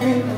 and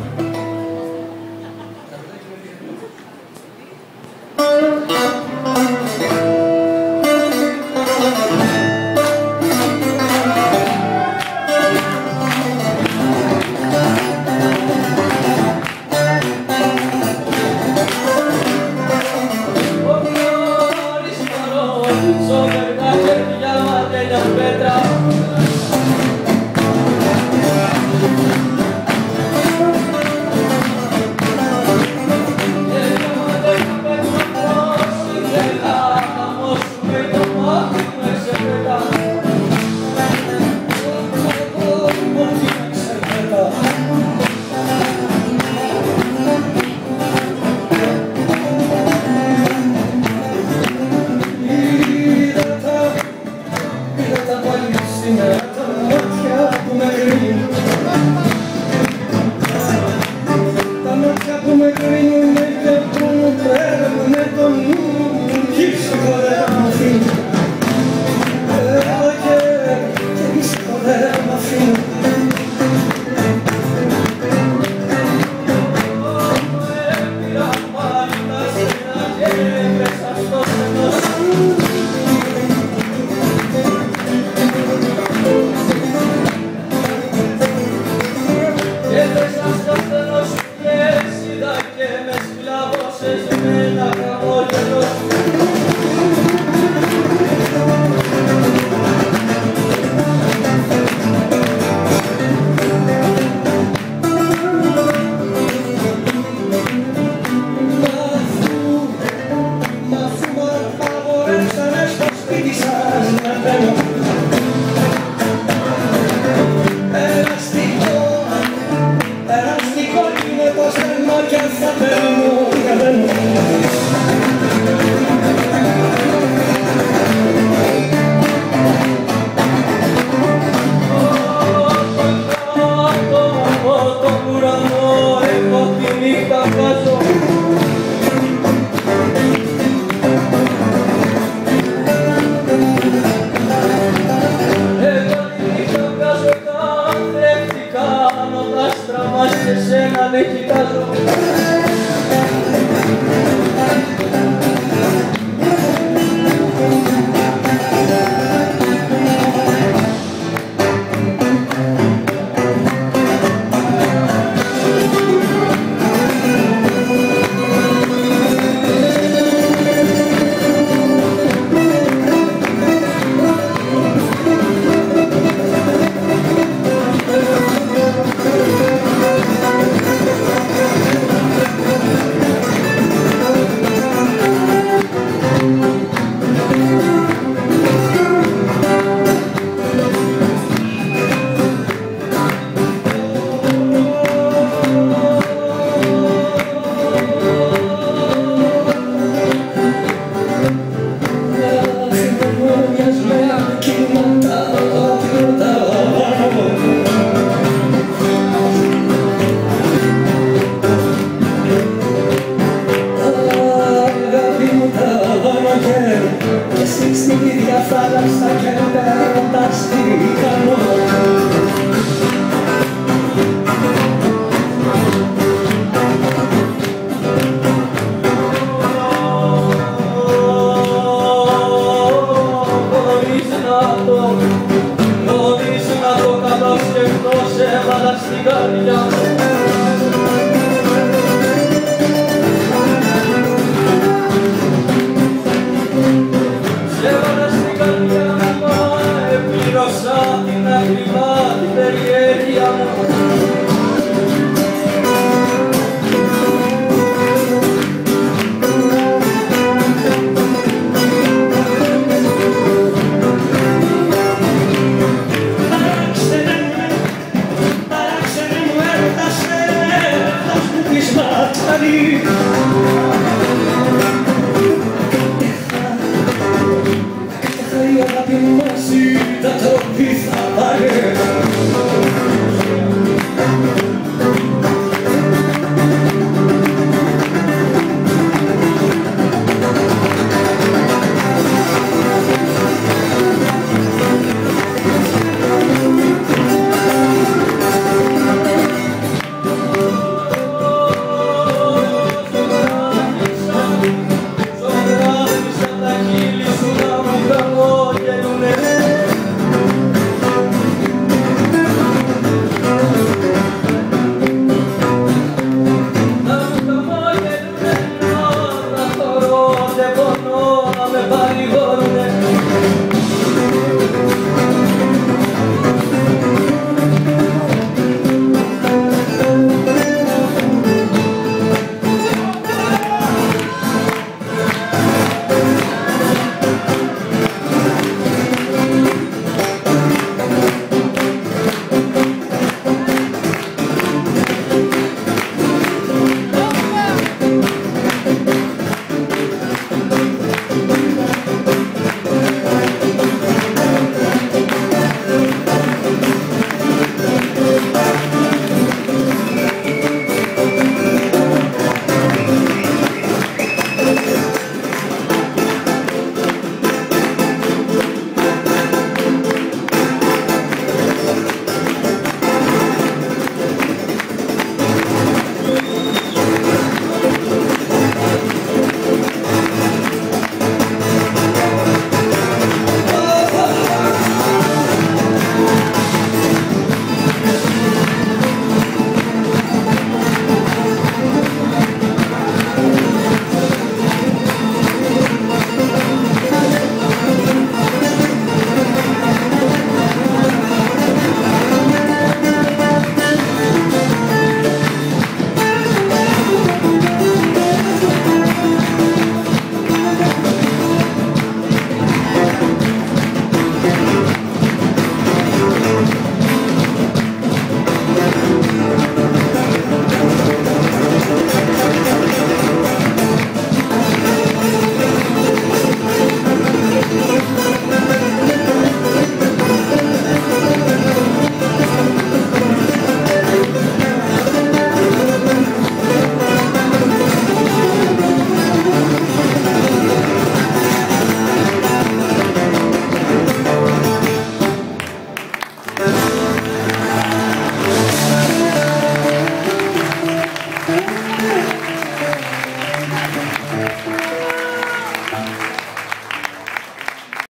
You.